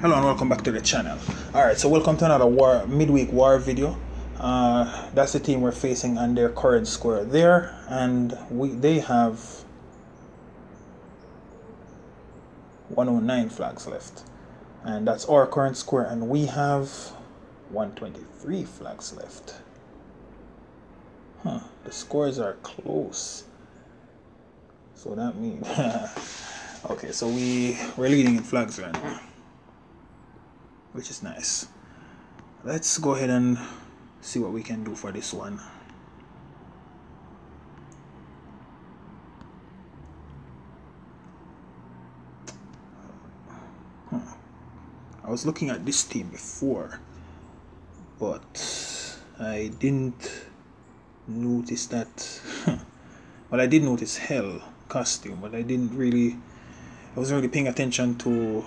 hello and welcome back to the channel. All right so welcome to another war midweek war video. Uh, that's the team we're facing on their current square there. And we they have 109 flags left. And that's our current square and we have 123 flags left. Huh the scores are close. So that means okay so we we're leading in flags right now which is nice. Let's go ahead and see what we can do for this one. I was looking at this team before, but I didn't notice that. well, I did notice Hel costume, but I didn't really. I wasn't really paying attention to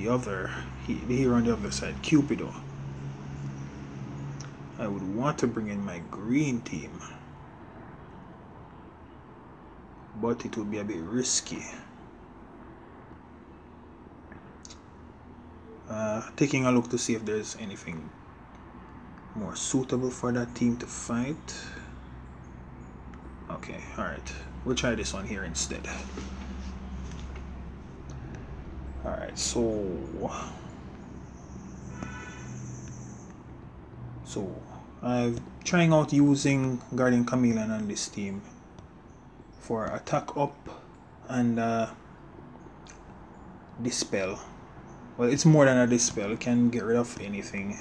the other, the hero on the other side, Cupido. I would want to bring in my green team. But it would be a bit risky. Uh, taking a look to see if there's anything more suitable for that team to fight. Okay, alright. We'll try this one here instead. Alright, so... So, I'm trying out using Guardian Chameleon on this team for attack up and uh, dispel. Well, it's more than a dispel, it can get rid of anything.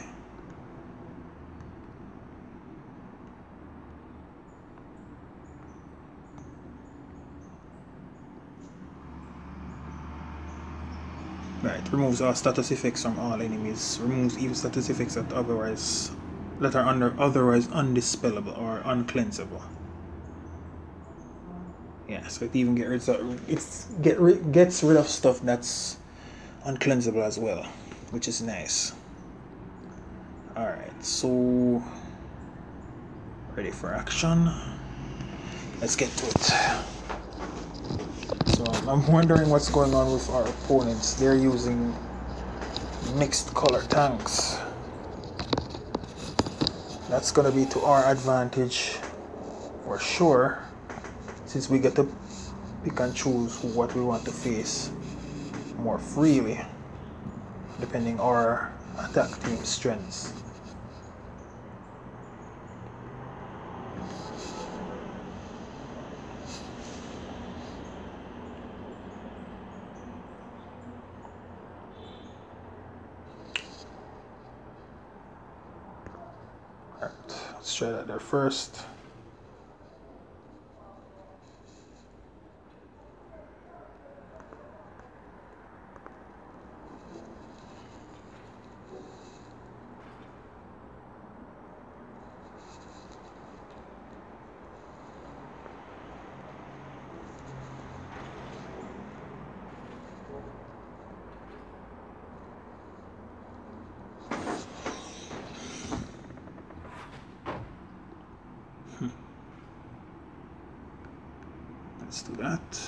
Removes all status effects from all enemies. Removes even status effects that otherwise that are under otherwise undispellable or uncleansable. Yeah, so it even get rid of it's get gets rid of stuff that's uncleansable as well, which is nice. All right, so ready for action. Let's get to it. So I'm wondering what's going on with our opponents. They're using mixed color tanks. That's gonna be to our advantage for sure, since we get to pick and choose what we want to face more freely, depending on our attack team strengths. Try that there first. Let's do that.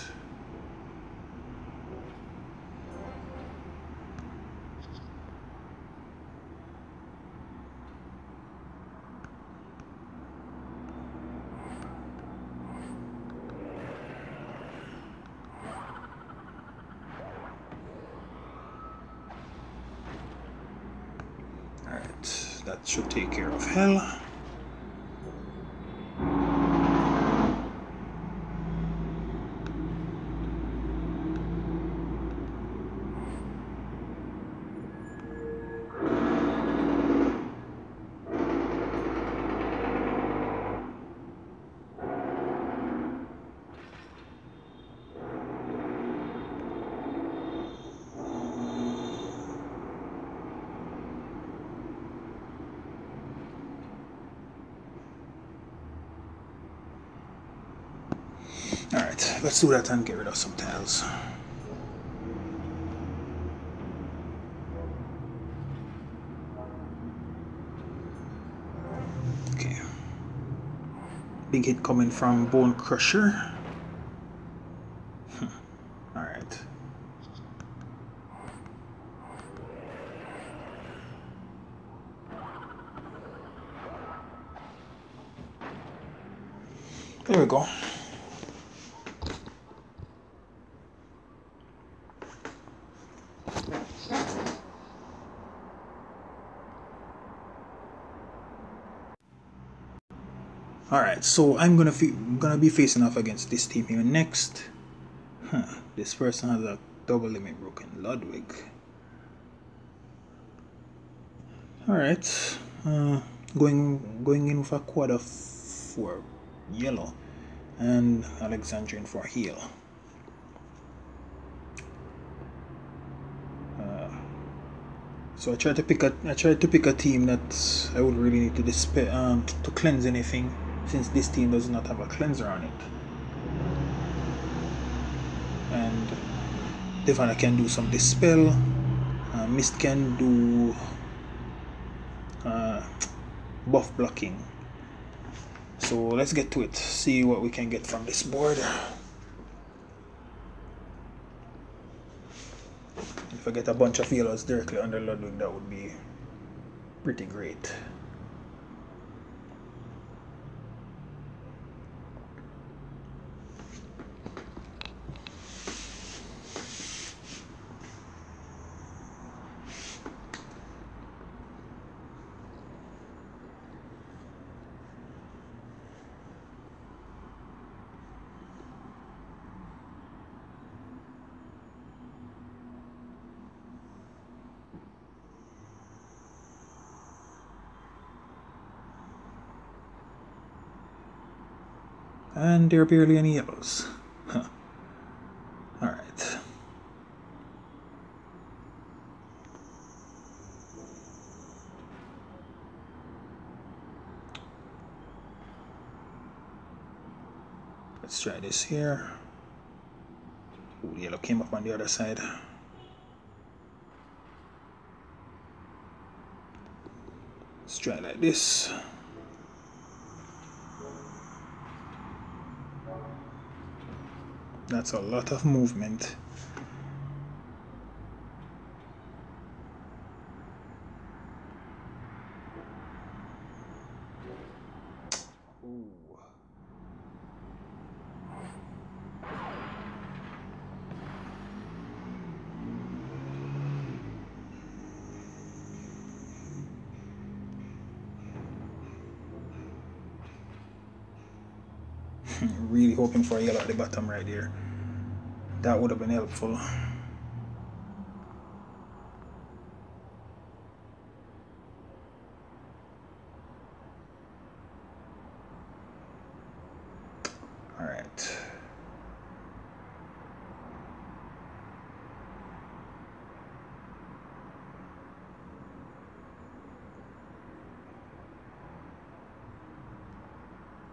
Alright, that should take care of Hel. Let's do that and get rid of some tiles. Okay. Big hit coming from Bone Crusher. Alright. There we go. So I'm gonna gonna be facing off against this team here next. Huh, this person has a double limit broken, Ludwig. All right, uh, going going in with a quad of four yellow and Alexandrian for heal. Uh, so I tried to pick a I tried to pick a team that I would really need to dispel um, to cleanse anything since this team does not have a cleanser on it. And Devana can do some dispel. Uh, Mist can do uh, buff blocking. So let's get to it. See what we can get from this board. If I get a bunch of yellows directly under Ludwig, that would be pretty great. And there are barely any yellows. Huh. Alright. Let's try this here. Ooh, yellow came up on the other side. Let's try like this. That's a lot of movement. Really hoping for a yellow at the bottom right there That would have been helpful. All right.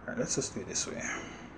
All right, let's just do it this way.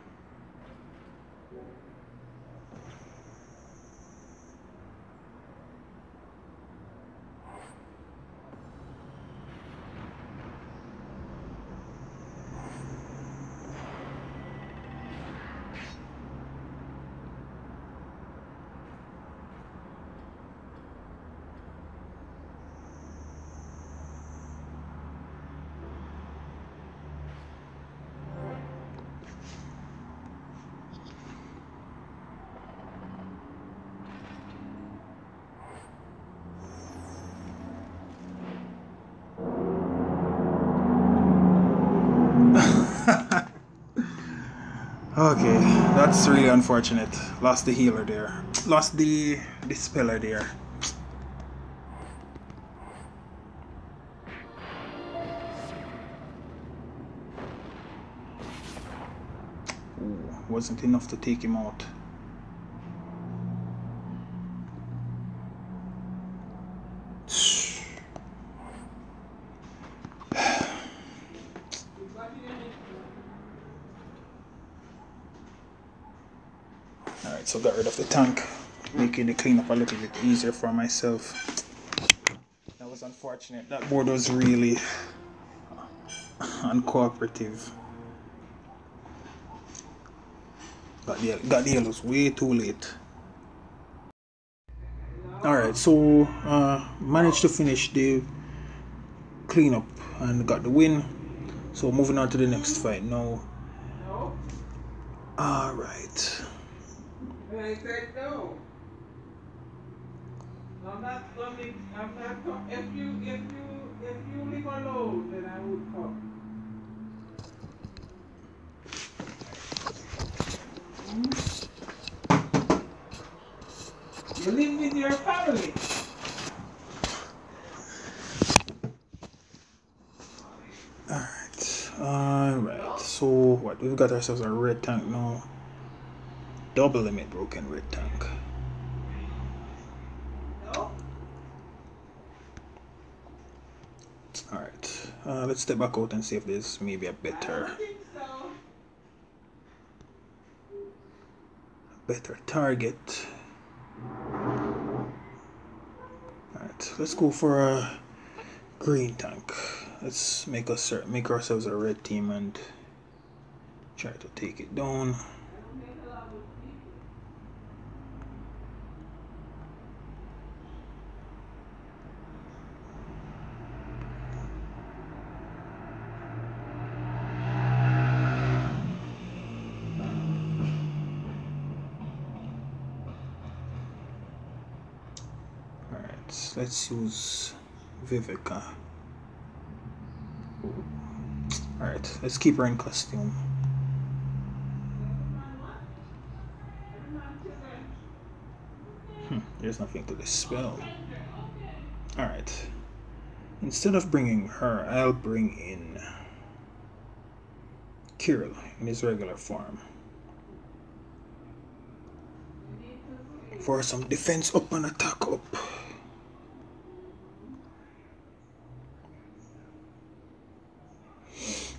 Okay, that's really unfortunate. Lost the healer there. Lost the dispeller there. Ooh, wasn't enough to take him out. so got rid of the tank making up a little bit easier for myself. That was unfortunate. That board was really uncooperative. Got the, got the yellows way too late. Alright so uh, managed to finish the cleanup and got the win. So moving on to the next fight now. All right. And I said, no. I'm not coming, I'm not if you, if you, if you leave alone, then I would come. You live with your family. All right. All right. So what? We've got ourselves a red tank now. Double limit broken red tank. No? All right. Uh, let's step back out and see if there's maybe a better, better target. All right. Let's go for a green tank. Let's make us make ourselves a red team and try to take it down. Let's use Vivica. Alright, let's keep her in costume. Hmm, there's nothing to dispel. Alright. Instead of bringing her, I'll bring in Kirill in his regular form. For some defense up and attack up.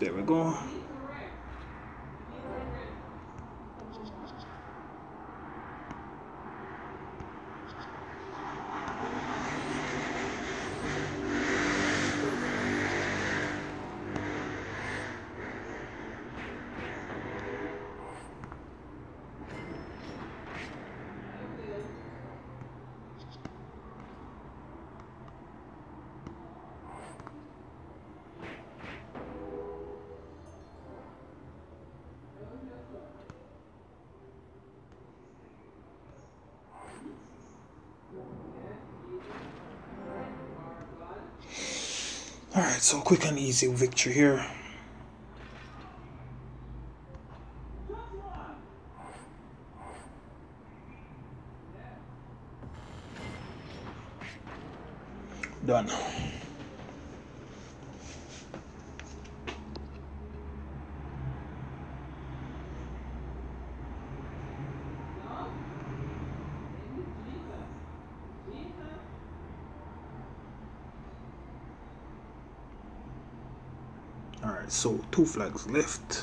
there we go. We need to rest. We need to rest. Couple months. Alright, so quick and easy victory here. Done. Alright, so two flags left.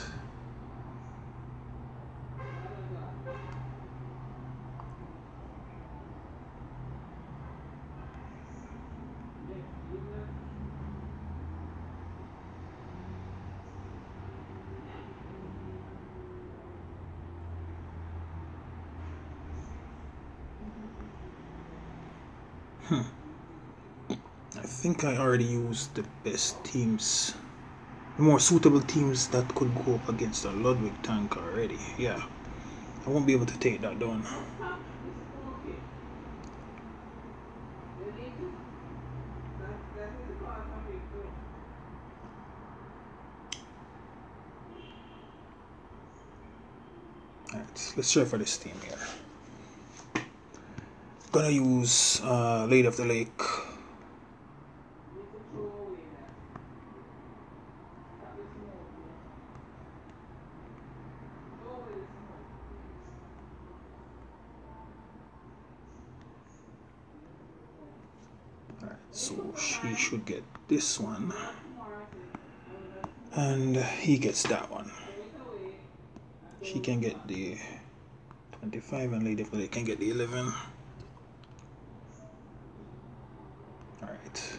Hmm. I think I already used the best teams, more suitable teams that could go up against the Ludwig tank already. Yeah, I won't be able to take that down. Alright, let's try for this team here. Gonna use uh, Lady of the Lake. Need to throw away that. That is smoke. Throw away the smoke. Alright, so she should get this one, and he gets that one. She can get the 25, and Lady of the Lake can get the 11. Alright,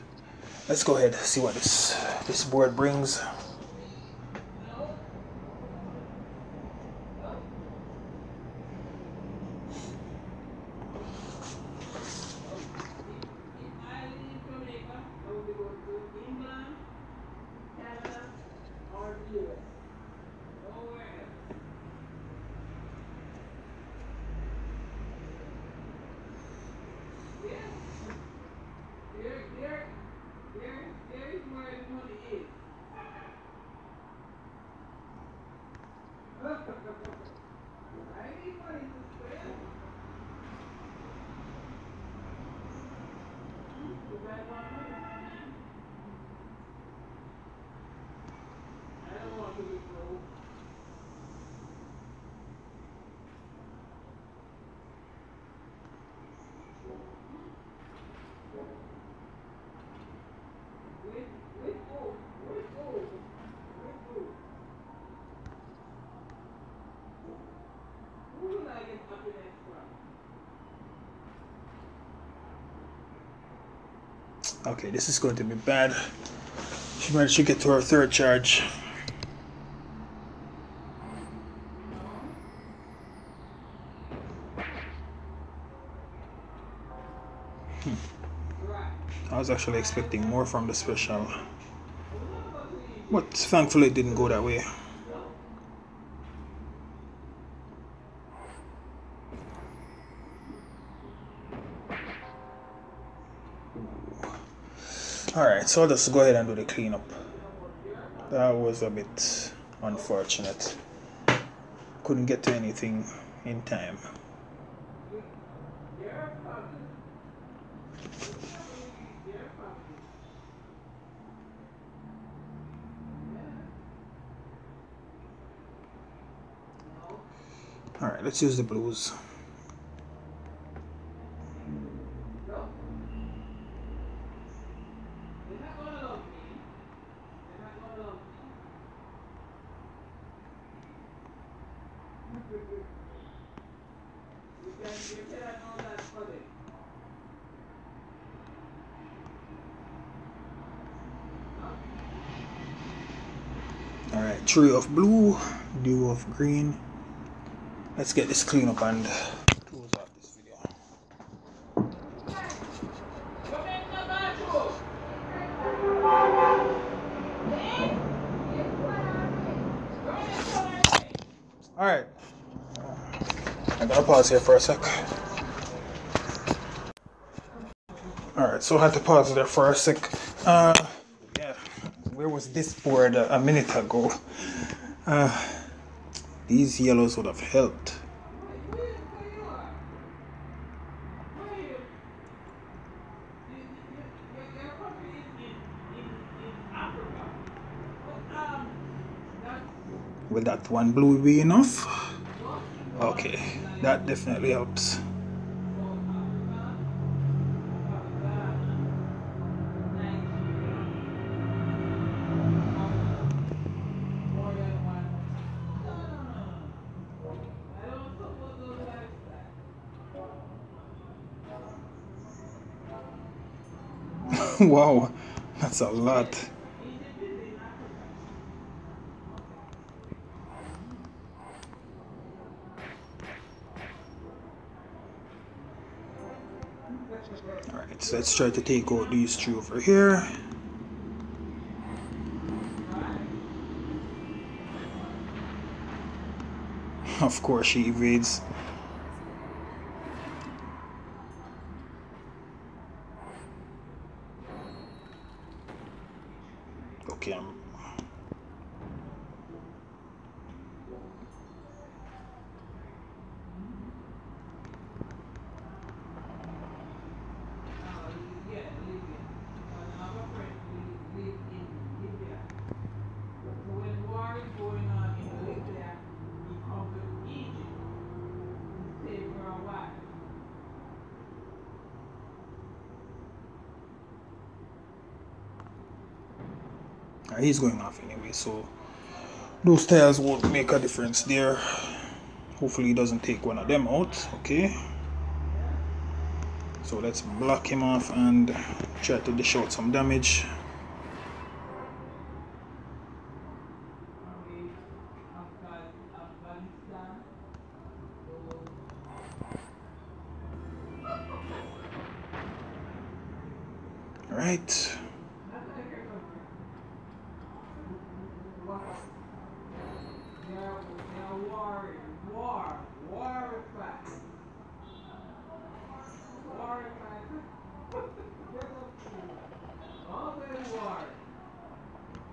let's go ahead see what this this board brings. If I leave Jamaica, I will be going to England, Canada, or the US. Nowhere else. Yes. There, there, there, there is where the money is. I need money to spend. You guys want money? I don't want to be broke. Wait, wait, oh, wait, oh, wait, oh. Who will I get happiness from? Okay, this is going to be bad. She managed to get to her third charge. Right. I was actually expecting more from the special, but thankfully it didn't go that way. Alright, so I'll just go ahead and do the cleanup. That was a bit unfortunate. Couldn't get to anything in time. Alright, let's use the blues. No. They're not gonna love me. They're not gonna love me. you can you cannot know that for them. Of blue, dew of green. Let's get this clean up and close out this video. Bathroom. Alright. I'm gonna pause here for a sec. Alright, so I had to pause there for a sec. Uh, yeah, where was this board a minute ago? Uh, these yellows would have helped. Will that one blue be enough? Okay, that definitely helps. wow, that's a lot. Alright, so let's try to take out these two over here. Of course, she evades. Okay, I'm he's going off anyway, so those tires won't make a difference there. Hopefully he doesn't take one of them out, okay? So let's block him off and try to dish out some damage. Right.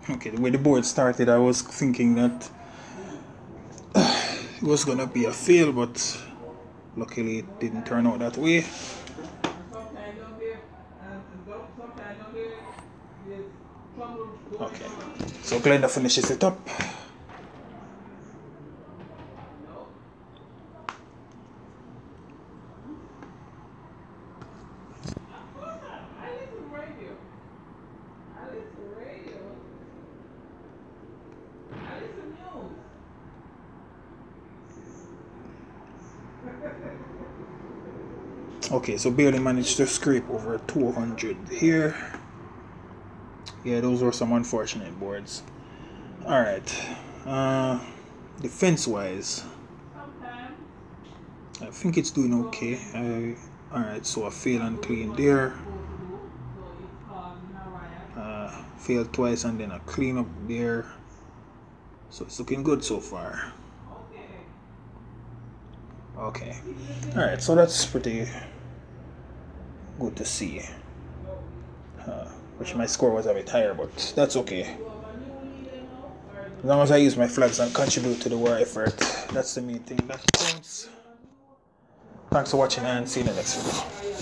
Okay, the way the board started, I was thinking that it was gonna be a fail, but luckily it didn't turn out that way. Okay, so Glenda finishes it up. Okay, so barely managed to scrape over 200 here. Yeah, those were some unfortunate boards. Alright, uh, defense-wise, I think it's doing okay. Alright, so I fail and clean there. Uh, failed twice and then I clean up there. So it's looking good so far. Okay. Alright, so that's pretty good to see. Uh, which my score was a bit higher, but that's okay. As long as I use my flags and contribute to the war effort, that's the main thing that counts. Thanks for watching and see you in the next video.